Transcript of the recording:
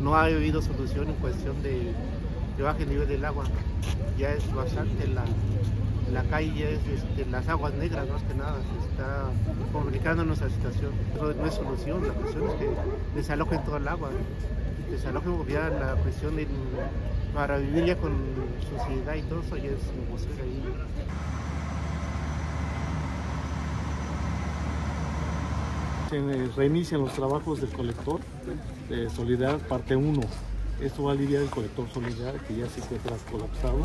No ha habido solución en cuestión de, de baja el nivel del agua. Ya es bastante la, la calle, es este, las aguas negras más que nada, se está complicando nuestra situación. No, no es solución, la cuestión es que desalojen todo el agua, desalojen ya la cuestión de, para vivir ya con sociedad y todo eso ya es imposible ahí. Se reinician los trabajos del colector de Solidaridad parte 1. Esto va a aliviar el colector Solidaridad que ya se encuentra colapsado.